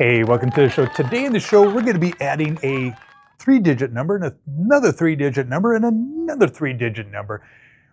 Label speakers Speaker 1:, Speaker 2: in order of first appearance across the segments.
Speaker 1: Hey, welcome to the show. Today in the show, we're going to be adding a three digit number and another three digit number and another three digit number.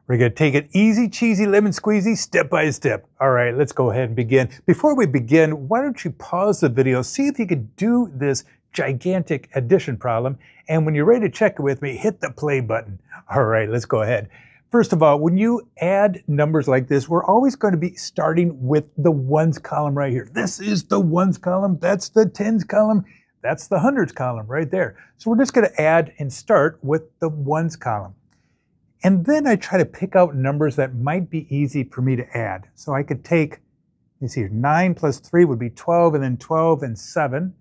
Speaker 1: We're going to take it easy, cheesy, lemon squeezy, step by step. All right, let's go ahead and begin. Before we begin, why don't you pause the video, see if you could do this gigantic addition problem, and when you're ready to check it with me, hit the play button. All right, let's go ahead. First of all, when you add numbers like this, we're always going to be starting with the ones column right here. This is the ones column, that's the tens column, that's the hundreds column right there. So we're just going to add and start with the ones column. And then I try to pick out numbers that might be easy for me to add. So I could take, you see here, 9 plus 3 would be 12, and then 12 and 7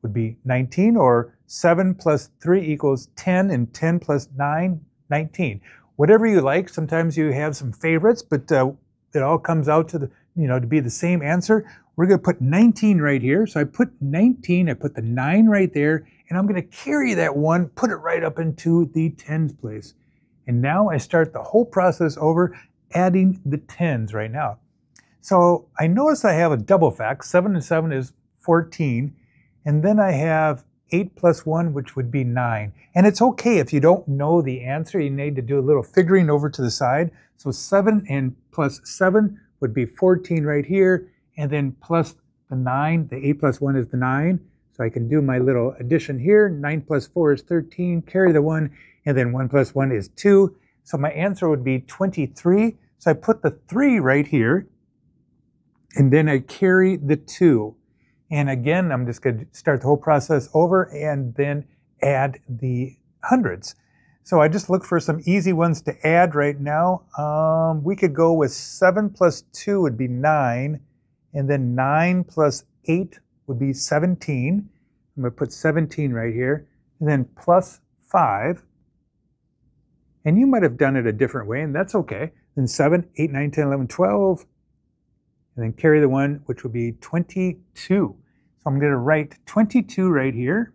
Speaker 1: would be 19, or 7 plus 3 equals 10, and 10 plus 9, 19 whatever you like. Sometimes you have some favorites, but uh, it all comes out to the, you know, to be the same answer. We're going to put 19 right here. So I put 19, I put the 9 right there, and I'm going to carry that 1, put it right up into the tens place. And now I start the whole process over, adding the tens right now. So I notice I have a double fact. 7 and 7 is 14. And then I have 8 plus 1, which would be 9. And it's okay if you don't know the answer. You need to do a little figuring over to the side. So 7 and plus 7 would be 14 right here. And then plus the 9, the 8 plus 1 is the 9. So I can do my little addition here. 9 plus 4 is 13. Carry the 1. And then 1 plus 1 is 2. So my answer would be 23. So I put the 3 right here. And then I carry the 2. And again, I'm just going to start the whole process over and then add the hundreds. So I just look for some easy ones to add right now. Um, we could go with 7 plus 2 would be 9, and then 9 plus 8 would be 17. I'm going to put 17 right here, and then plus 5. And you might have done it a different way, and that's okay. Then 7, 8, 9, 10, 11, 12, and then carry the one, which would be 22. So I'm going to write 22 right here.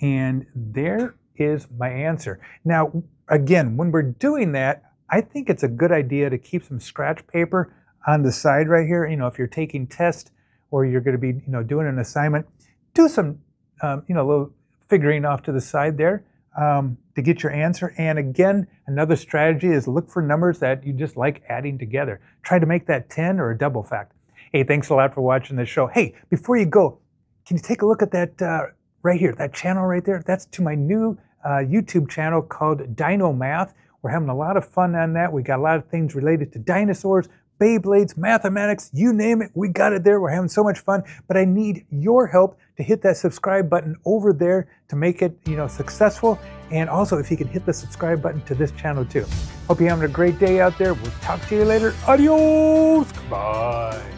Speaker 1: And there is my answer. Now, again, when we're doing that, I think it's a good idea to keep some scratch paper on the side right here. You know, if you're taking tests or you're going to be, you know, doing an assignment, do some, um, you know, little figuring off to the side there um, to get your answer. And again, another strategy is look for numbers that you just like adding together. Try to make that 10 or a double fact. Hey, thanks a lot for watching this show. Hey, before you go, can you take a look at that uh, right here, that channel right there? That's to my new uh, YouTube channel called Dino Math. We're having a lot of fun on that. We got a lot of things related to dinosaurs, Beyblades, mathematics, you name it, we got it there. We're having so much fun, but I need your help to hit that subscribe button over there to make it, you know, successful. And also, if you can hit the subscribe button to this channel too. Hope you're having a great day out there. We'll talk to you later. Adios. Goodbye.